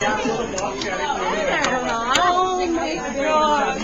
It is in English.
Oh my god.